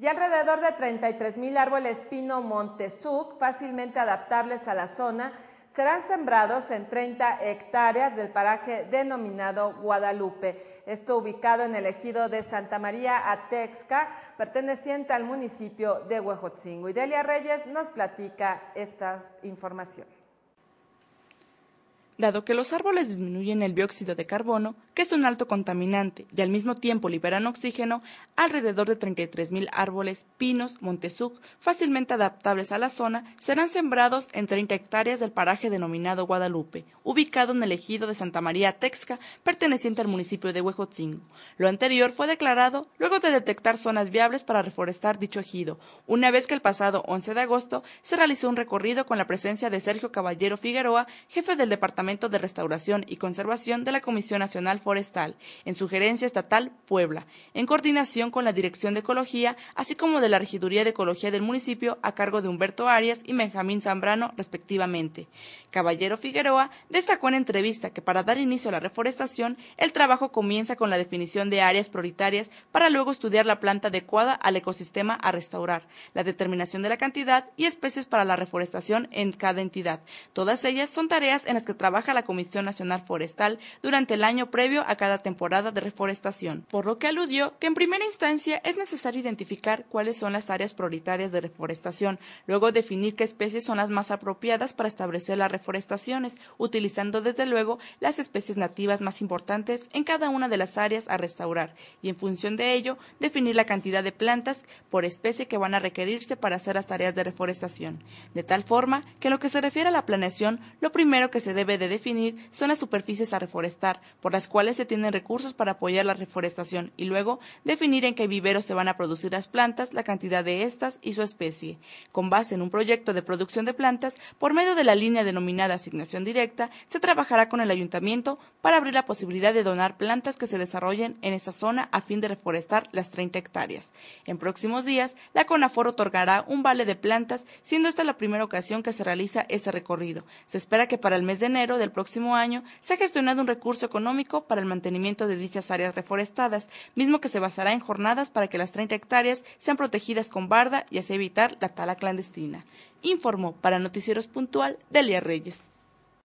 y alrededor de 33 mil árboles pino Montezuc, fácilmente adaptables a la zona, serán sembrados en 30 hectáreas del paraje denominado Guadalupe. Esto ubicado en el ejido de Santa María Atexca, perteneciente al municipio de Huejotzingo. Y Delia Reyes nos platica esta información. Dado que los árboles disminuyen el dióxido de carbono, que es un alto contaminante, y al mismo tiempo liberan oxígeno, alrededor de 33.000 árboles, pinos, montezuc, fácilmente adaptables a la zona, serán sembrados en 30 hectáreas del paraje denominado Guadalupe, ubicado en el ejido de Santa María Texca, perteneciente al municipio de Huejotzingo. Lo anterior fue declarado luego de detectar zonas viables para reforestar dicho ejido, una vez que el pasado 11 de agosto se realizó un recorrido con la presencia de Sergio Caballero Figueroa, jefe del Departamento de Restauración y Conservación de la Comisión Nacional Forestal, en Sugerencia Estatal Puebla, en coordinación con la Dirección de Ecología, así como de la Regiduría de Ecología del municipio a cargo de Humberto Arias y Benjamín Zambrano, respectivamente. Caballero Figueroa destacó en entrevista que para dar inicio a la reforestación, el trabajo comienza con la definición de áreas prioritarias para luego estudiar la planta adecuada al ecosistema a restaurar, la determinación de la cantidad y especies para la reforestación en cada entidad. Todas ellas son tareas en las que trabaja la Comisión Nacional Forestal durante el año previo a cada temporada de reforestación, por lo que aludió que en primera instancia es necesario identificar cuáles son las áreas prioritarias de reforestación, luego definir qué especies son las más apropiadas para establecer las reforestaciones, utilizando desde luego las especies nativas más importantes en cada una de las áreas a restaurar, y en función de ello definir la cantidad de plantas por especie que van a requerirse para hacer las tareas de reforestación, de tal forma que en lo que se refiere a la planeación, lo primero que se debe de definir son las superficies a reforestar, por las cuales se tienen recursos para apoyar la reforestación, y luego definir en qué viveros se van a producir las plantas, la cantidad de estas y su especie. Con base en un proyecto de producción de plantas, por medio de la línea denominada asignación directa, se trabajará con el ayuntamiento para abrir la posibilidad de donar plantas que se desarrollen en esta zona a fin de reforestar las 30 hectáreas. En próximos días, la CONAFOR otorgará un vale de plantas, siendo esta la primera ocasión que se realiza este recorrido. Se espera que para el mes de enero del próximo año se ha gestionado un recurso económico para el mantenimiento de dichas áreas reforestadas, mismo que se basará en jornadas para que las 30 hectáreas sean protegidas con barda y así evitar la tala clandestina. Informó para Noticieros Puntual Delia Reyes.